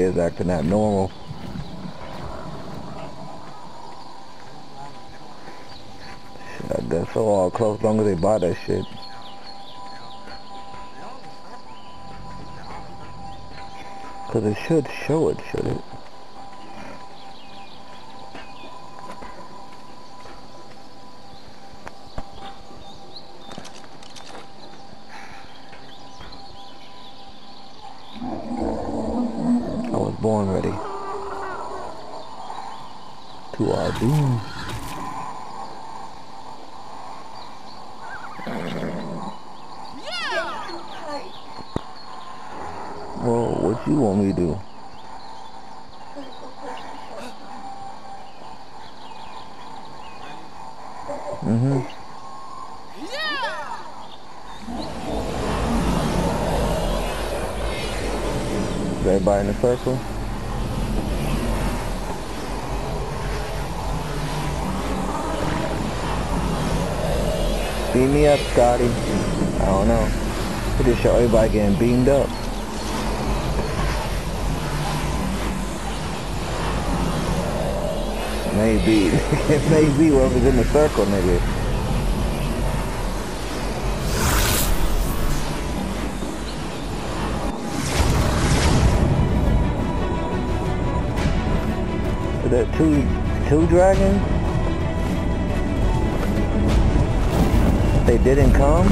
is acting abnormal. Shit, guess so all close as long as they buy that shit. Cause it should show it, should it? Well, what you want me to do? Mm-hmm. Is everybody in the circle? Beam me up, Scotty. I don't know. We just show everybody getting beamed up. Maybe. it may be whoever's in the circle, nigga. Is that two, two dragons? They didn't come?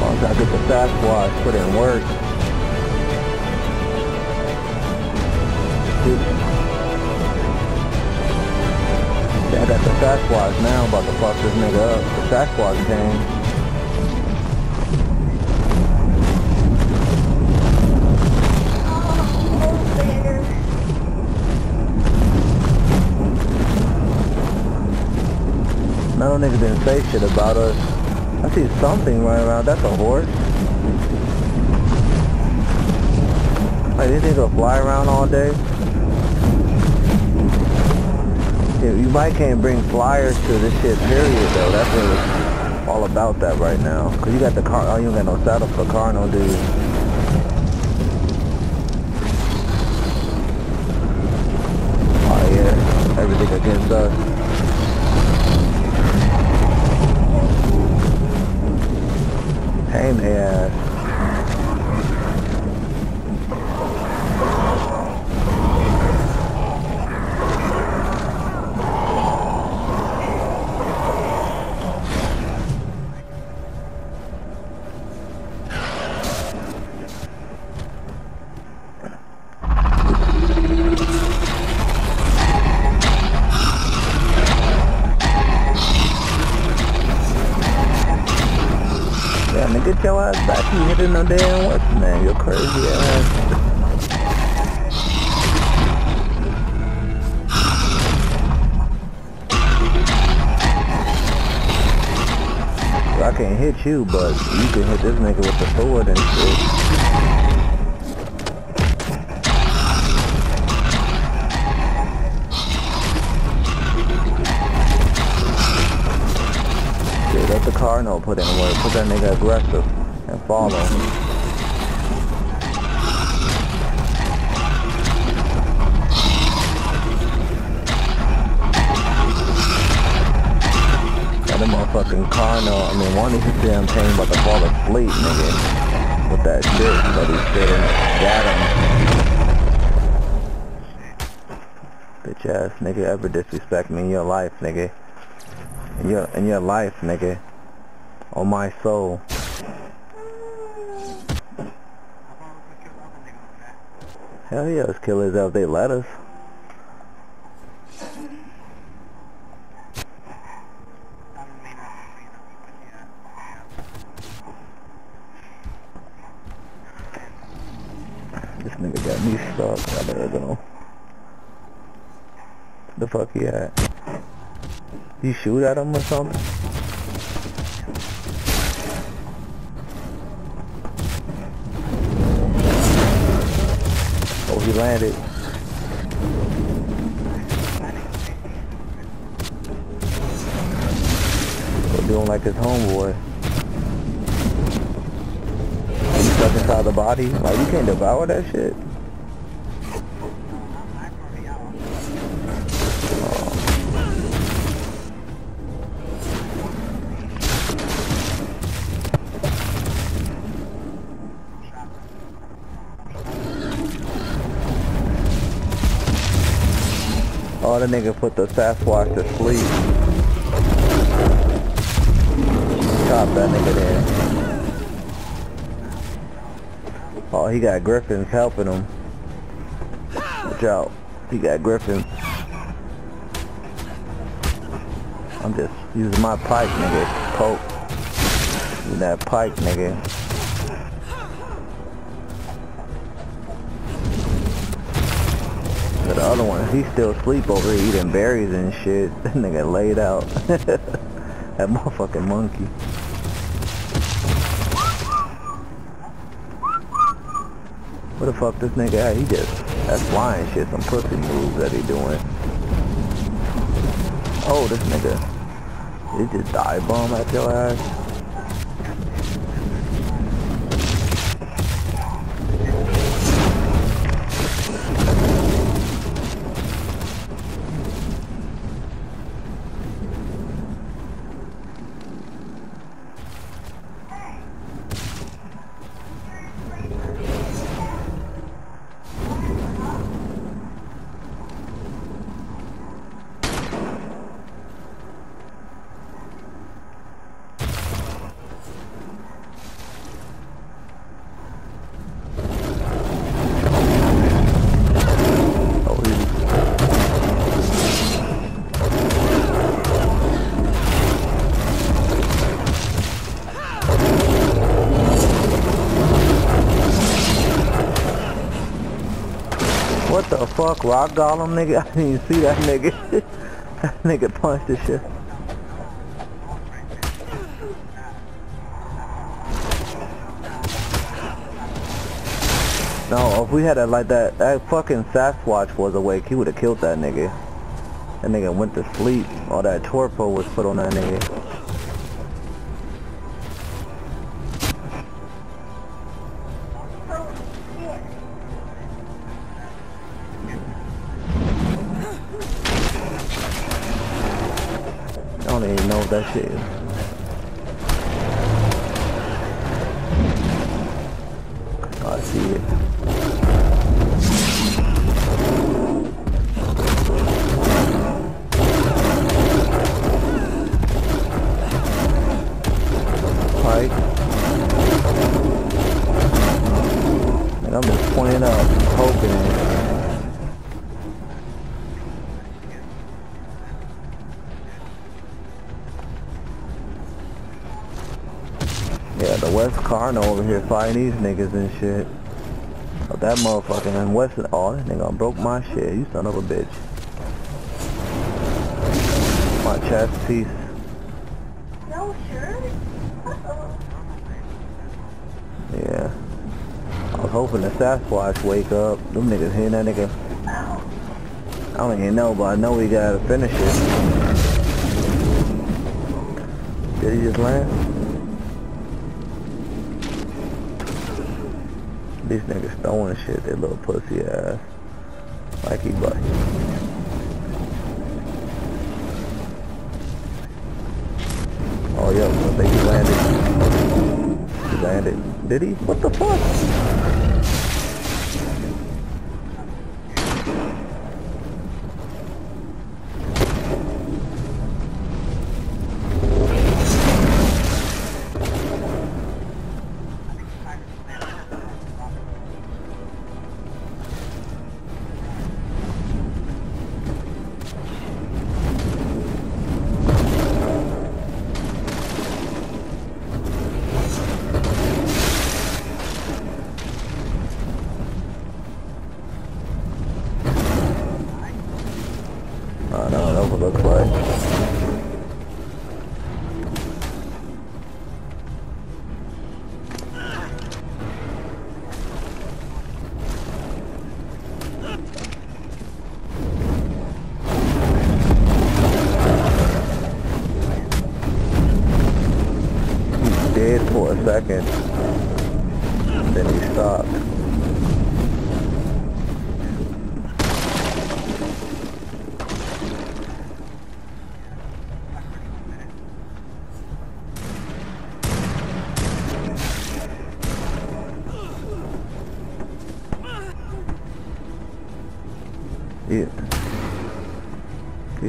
Once I get the Sasquatch, put in work. Yeah, I got the Sasquatch now, about to fuck this nigga up. The Sasquatch came. No nigga didn't say shit about us. I see something running around. That's a horse. Like, these will fly around all day. Yeah, you might can't bring flyers to this shit, period, though. That's what it's all about that right now. Because you got the car, oh, you don't got no saddle for car, no dude. Oh. Everything against us. Pain ass. No damn the name? You're crazy ass. I can't hit you, but you can hit this nigga with the sword and shit. Let the Carno put in work. Put that nigga aggressive and follow. Got a motherfucking Carno. I mean, one of his damn pain about to fall asleep, nigga. With that shit, but he still got him. Bitch ass nigga ever disrespect me in your life, nigga. In your in your life, nigga. On my soul. Hell yeah, let's kill his if they let us. This nigga got me stuck. I better go. The fuck he at? You shoot at him or something? landed. We're doing like his homeboy. You stuck inside the body. Like, you can't devour that shit. The nigga put the Sasquatch to sleep. Chop that nigga there. Oh, he got Griffins helping him. Watch out. He got Griffins. I'm just using my pike, nigga. Poke. That pike, nigga. The other one, he still asleep over here eating berries and shit. That nigga laid out. that motherfucking monkey. What the fuck this nigga at? He just, that's flying shit, some pussy moves that he doing. Oh, this nigga, he just dive bomb at your ass. Rock golem nigga? I didn't even see that nigga. that nigga punched the shit. No, if we had it like that, that fucking Sasquatch was awake, he would have killed that nigga. That nigga went to sleep. All that torpor was put on that nigga. Here fighting these niggas and shit. Oh, that motherfucker and West, oh, this nigga broke my shit. You son of a bitch. My chest piece. No shirt? Yeah. I was hoping the Sasquatch wake up. Them niggas hitting that nigga. I don't even know, but I know we gotta finish it. Did he just land? These niggas throwing shit, they little pussy ass. Like he but Oh yeah, I think he landed. He landed. Did he? What the fuck? Looks like.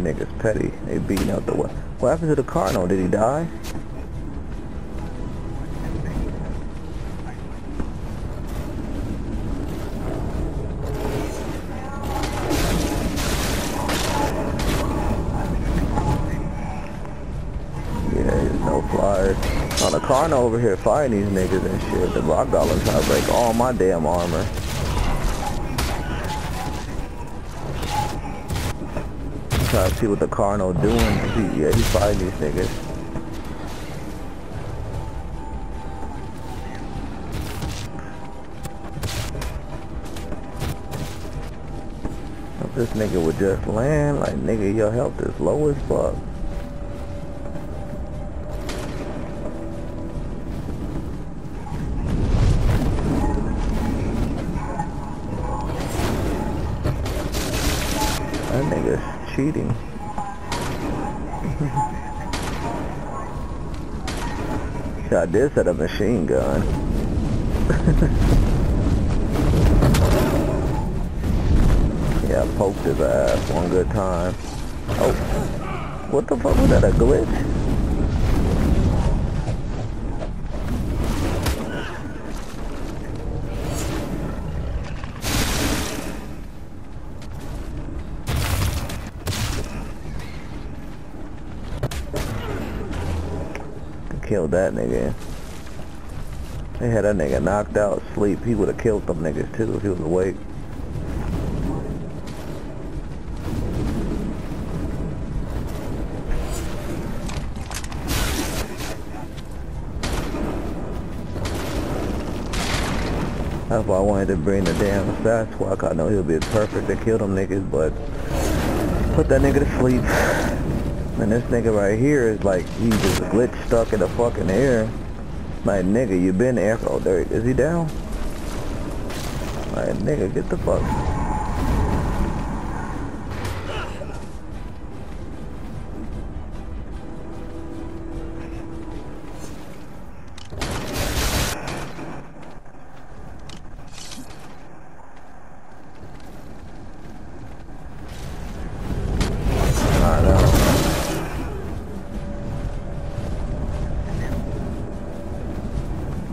Niggas petty. They beating out the what? What happened to the Cardinal? Did he die? Yeah, there's no flyers. On the Cardinal over here fighting these niggas and shit. The Rock Golem trying to break all my damn armor. Try to see what the Cardinal doing. He, yeah, he's fighting these niggas. If this nigga would just land, like nigga, your health is low as fuck. That nigga's cheating. Shot this at a machine gun. yeah, poked his ass one good time. Oh, what the fuck was that, a glitch? Killed that nigga. They had that nigga knocked out, sleep. He would have killed them niggas too if he was awake. That's why I wanted to bring the damn Sasquatch. I know he'll be perfect to kill them niggas, but put that nigga to sleep. And this nigga right here is like, he just glitch stuck in the fucking air. Like, nigga, you been oh, there. Oh, is he down? Like, nigga, get the fuck.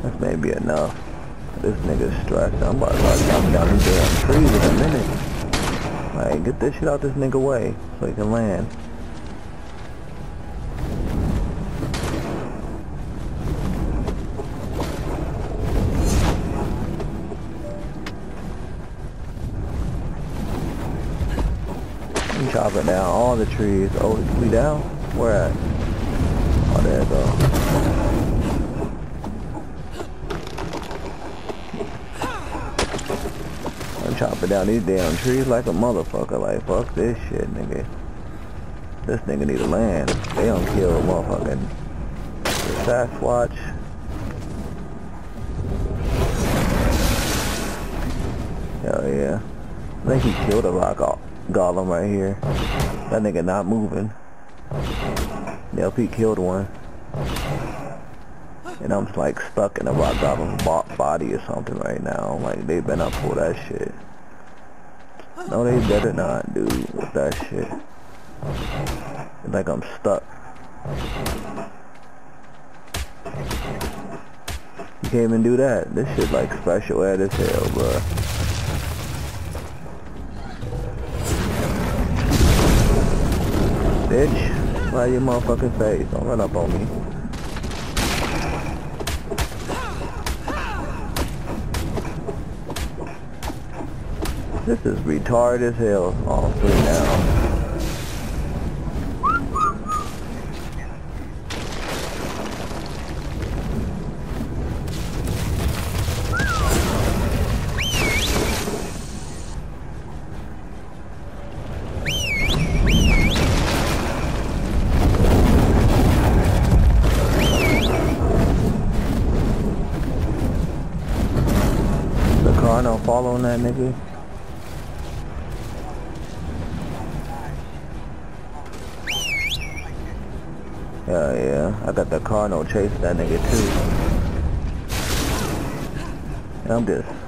That may be enough. This nigga's stressed. I'm about to chopping down these damn trees in a minute. Like, get this shit out this nigga way so he can land. I'm chopping down all the trees. Oh, we down? Where at? Oh, there it go. Chopping down these damn trees like a motherfucker. Like, fuck this shit, nigga. This nigga need to land. They don't kill a motherfucking Sasquatch. Hell yeah. I think he killed a rock go- golem right here. That nigga not moving. The killed one. And I'm like stuck in a rock bottom body or something right now. Like they been up for that shit. No, they better not, dude, with that shit. It's like I'm stuck. You can't even do that. This shit like special ed as hell, bruh. Bitch, fly your motherfucking face. Don't run up on me. This is retarded as hell. All three now. following that nigga. Chasing that nigga too. I'm just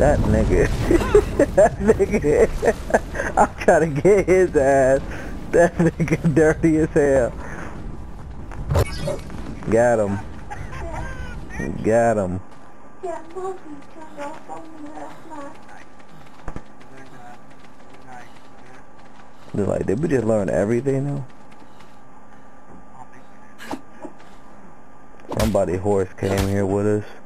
That nigga. that nigga. I'm trying to get his ass. That nigga dirty as hell. Got him. Got him. They're like, did we just learn everything now? Somebody horse came here with us.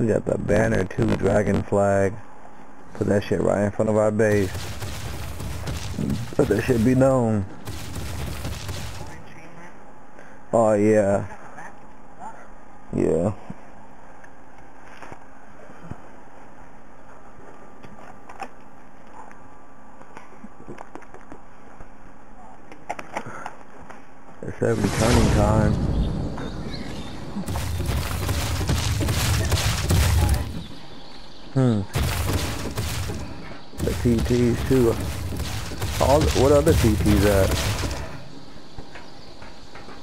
We got the banner too, dragon flag. Put that shit right in front of our base. Let that shit be known. Oh yeah. Yeah. It's said turning time. Hmm. The TTs too. All what other TTs at?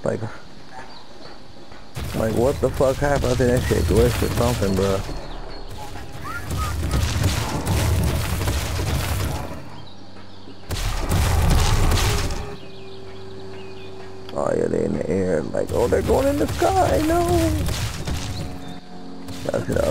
Like, like what the fuck happened? I think that shit glitched or something, bro. Oh yeah, they in the air. Like, oh, they're going in the sky. No. That's one.